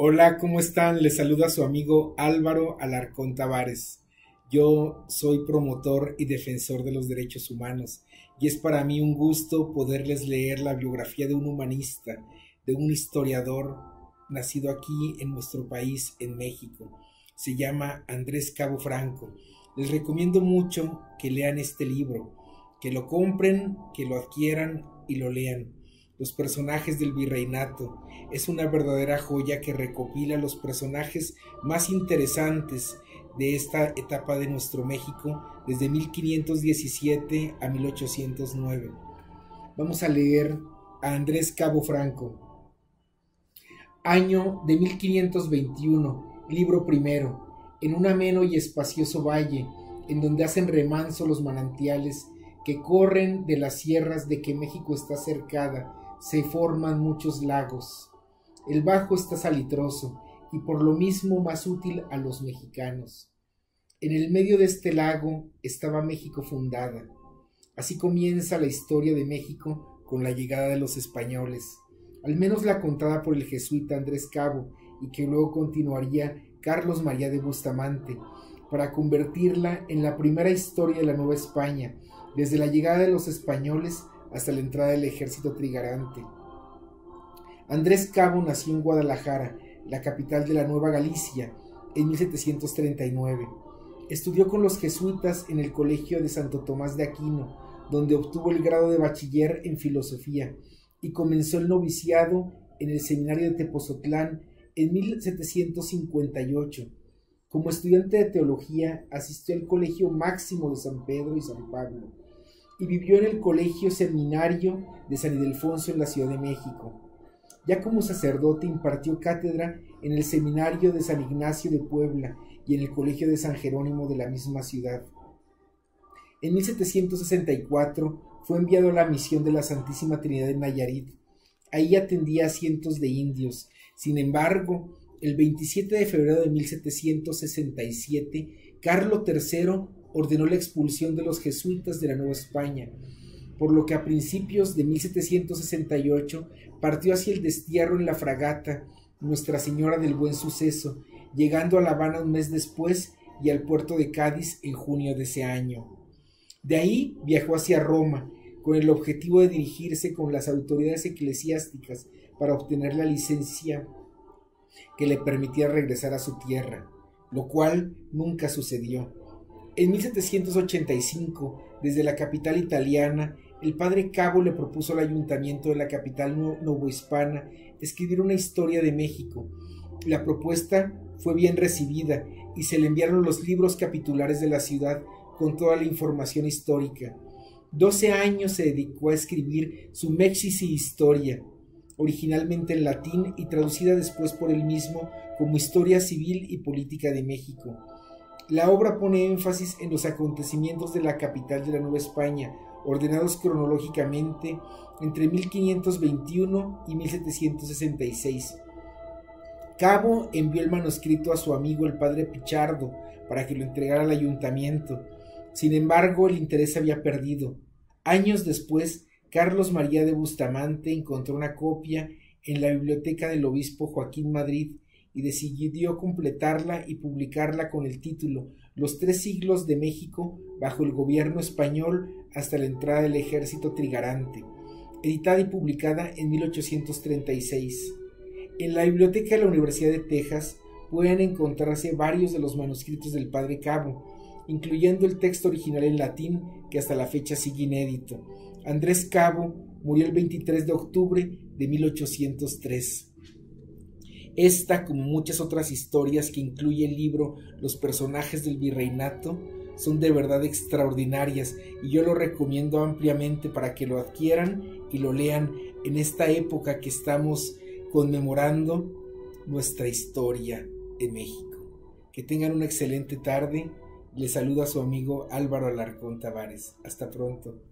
Hola, ¿cómo están? Les saluda su amigo Álvaro Alarcón Tavares. Yo soy promotor y defensor de los derechos humanos y es para mí un gusto poderles leer la biografía de un humanista, de un historiador nacido aquí en nuestro país, en México. Se llama Andrés Cabo Franco. Les recomiendo mucho que lean este libro, que lo compren, que lo adquieran y lo lean los personajes del virreinato. Es una verdadera joya que recopila los personajes más interesantes de esta etapa de nuestro México desde 1517 a 1809. Vamos a leer a Andrés Cabo Franco. Año de 1521, libro primero, en un ameno y espacioso valle, en donde hacen remanso los manantiales que corren de las sierras de que México está cercada, se forman muchos lagos. El bajo está salitroso y por lo mismo más útil a los mexicanos. En el medio de este lago estaba México fundada. Así comienza la historia de México con la llegada de los españoles, al menos la contada por el jesuita Andrés Cabo y que luego continuaría Carlos María de Bustamante, para convertirla en la primera historia de la Nueva España, desde la llegada de los españoles hasta la entrada del ejército trigarante. Andrés Cabo nació en Guadalajara, la capital de la Nueva Galicia, en 1739. Estudió con los jesuitas en el Colegio de Santo Tomás de Aquino, donde obtuvo el grado de bachiller en filosofía, y comenzó el noviciado en el seminario de Tepozotlán en 1758. Como estudiante de teología, asistió al Colegio Máximo de San Pedro y San Pablo y vivió en el Colegio Seminario de San Ildefonso en la Ciudad de México. Ya como sacerdote impartió cátedra en el Seminario de San Ignacio de Puebla y en el Colegio de San Jerónimo de la misma ciudad. En 1764 fue enviado a la misión de la Santísima Trinidad en Nayarit. Ahí atendía a cientos de indios. Sin embargo, el 27 de febrero de 1767, Carlo III ordenó la expulsión de los jesuitas de la Nueva España, por lo que a principios de 1768 partió hacia el destierro en la fragata Nuestra Señora del Buen Suceso, llegando a La Habana un mes después y al puerto de Cádiz en junio de ese año. De ahí viajó hacia Roma, con el objetivo de dirigirse con las autoridades eclesiásticas para obtener la licencia que le permitía regresar a su tierra, lo cual nunca sucedió. En 1785, desde la capital italiana, el padre Cabo le propuso al ayuntamiento de la capital novohispana escribir una historia de México. La propuesta fue bien recibida y se le enviaron los libros capitulares de la ciudad con toda la información histórica. Doce años se dedicó a escribir su Mexici Historia, originalmente en latín y traducida después por él mismo como Historia Civil y Política de México. La obra pone énfasis en los acontecimientos de la capital de la Nueva España, ordenados cronológicamente entre 1521 y 1766. Cabo envió el manuscrito a su amigo el padre Pichardo para que lo entregara al ayuntamiento. Sin embargo, el interés había perdido. Años después, Carlos María de Bustamante encontró una copia en la biblioteca del obispo Joaquín Madrid y decidió completarla y publicarla con el título Los tres siglos de México bajo el gobierno español hasta la entrada del ejército trigarante, editada y publicada en 1836. En la biblioteca de la Universidad de Texas pueden encontrarse varios de los manuscritos del padre Cabo, incluyendo el texto original en latín que hasta la fecha sigue inédito. Andrés Cabo murió el 23 de octubre de 1803. Esta, como muchas otras historias que incluye el libro Los personajes del virreinato, son de verdad extraordinarias y yo lo recomiendo ampliamente para que lo adquieran y lo lean en esta época que estamos conmemorando nuestra historia de México. Que tengan una excelente tarde. Les saluda su amigo Álvaro Alarcón Tavares. Hasta pronto.